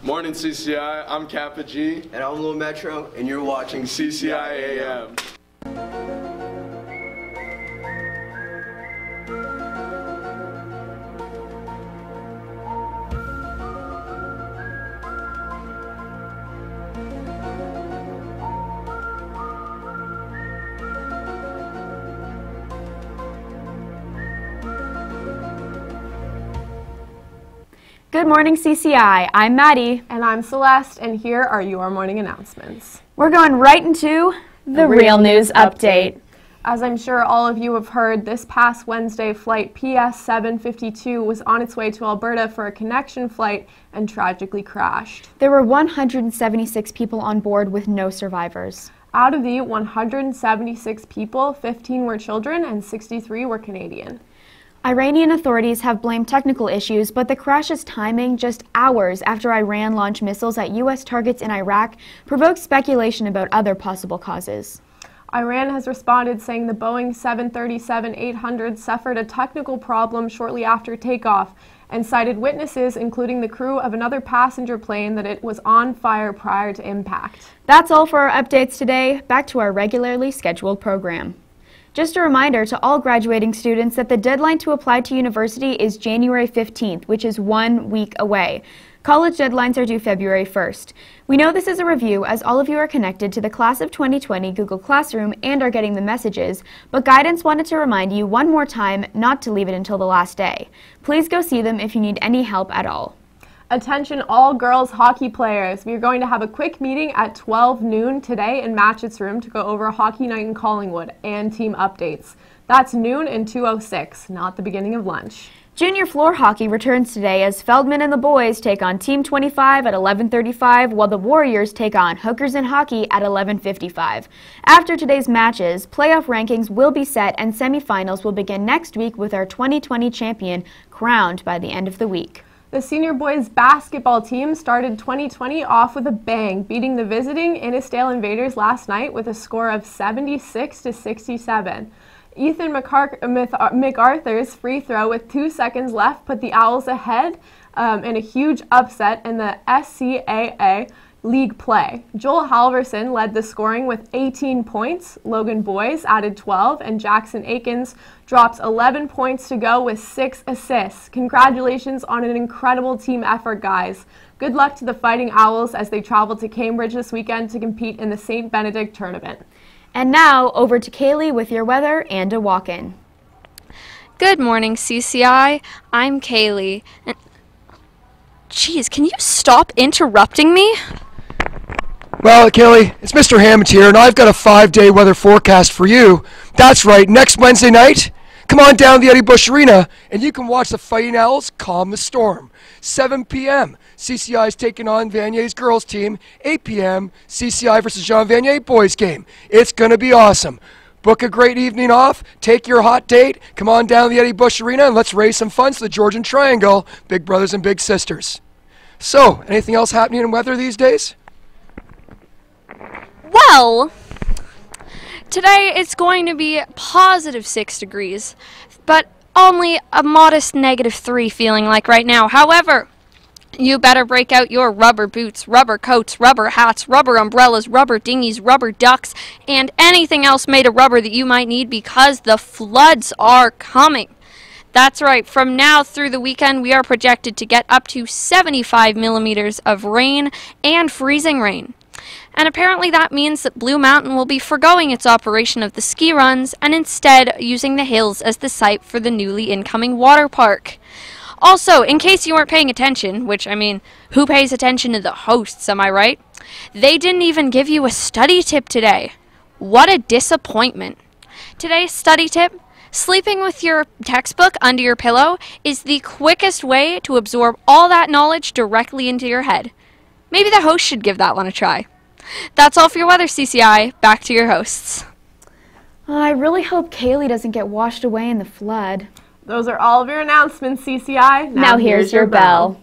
Morning, CCI. I'm Kappa G. And I'm Lil Metro, and you're watching CCI AM. Good morning, CCI. I'm Maddie. And I'm Celeste, and here are your morning announcements. We're going right into the Real News Update. As I'm sure all of you have heard, this past Wednesday, flight PS 752 was on its way to Alberta for a connection flight and tragically crashed. There were 176 people on board with no survivors. Out of the 176 people, 15 were children and 63 were Canadian. Iranian authorities have blamed technical issues, but the crash's timing, just hours after Iran launched missiles at U.S. targets in Iraq, provoked speculation about other possible causes. Iran has responded saying the Boeing 737 800 suffered a technical problem shortly after takeoff and cited witnesses, including the crew of another passenger plane, that it was on fire prior to impact. That's all for our updates today. Back to our regularly scheduled program. Just a reminder to all graduating students that the deadline to apply to university is January 15th, which is one week away. College deadlines are due February 1st. We know this is a review as all of you are connected to the Class of 2020 Google Classroom and are getting the messages, but guidance wanted to remind you one more time not to leave it until the last day. Please go see them if you need any help at all. Attention all girls hockey players. We are going to have a quick meeting at 12 noon today in Matchett's room to go over hockey night in Collingwood and team updates. That's noon and 206, not the beginning of lunch. Junior floor hockey returns today as Feldman and the boys take on Team 25 at 11:35 while the Warriors take on Hookers in hockey at 11:55. After today's matches, playoff rankings will be set and semifinals will begin next week with our 2020 champion crowned by the end of the week. The senior boys basketball team started 2020 off with a bang, beating the visiting Innisdale Invaders last night with a score of 76 to 67. Ethan MacArthur's free throw with two seconds left put the Owls ahead um, in a huge upset in the SCAA league play. Joel Halverson led the scoring with 18 points. Logan Boys added 12, and Jackson Aikens drops 11 points to go with six assists. Congratulations on an incredible team effort, guys. Good luck to the Fighting Owls as they travel to Cambridge this weekend to compete in the St. Benedict tournament. And now over to Kaylee with your weather and a walk in. Good morning, CCI. I'm Kaylee. And Jeez, can you stop interrupting me? Well, Kelly, it's Mr. Hammond here, and I've got a five day weather forecast for you. That's right, next Wednesday night, come on down to the Eddie Bush Arena, and you can watch the Fighting Owls calm the storm. 7 p.m., CCI is taking on Vanier's girls team. 8 p.m., CCI versus Jean Vanier boys game. It's going to be awesome. Book a great evening off, take your hot date, come on down to the Eddie Bush Arena, and let's raise some funds to the Georgian Triangle, big brothers and big sisters. So, anything else happening in weather these days? Well, today it's going to be positive 6 degrees, but only a modest negative 3 feeling like right now. However, you better break out your rubber boots, rubber coats, rubber hats, rubber umbrellas, rubber dinghies, rubber ducks, and anything else made of rubber that you might need because the floods are coming. That's right, from now through the weekend, we are projected to get up to 75 millimeters of rain and freezing rain and apparently that means that Blue Mountain will be foregoing its operation of the ski runs and instead using the hills as the site for the newly incoming water park. Also, in case you weren't paying attention, which I mean, who pays attention to the hosts, am I right? They didn't even give you a study tip today. What a disappointment. Today's study tip Sleeping with your textbook under your pillow is the quickest way to absorb all that knowledge directly into your head. Maybe the host should give that one a try. That's all for your weather, CCI. Back to your hosts. I really hope Kaylee doesn't get washed away in the flood. Those are all of your announcements, CCI. Now, now here's, here's, your bell. bell.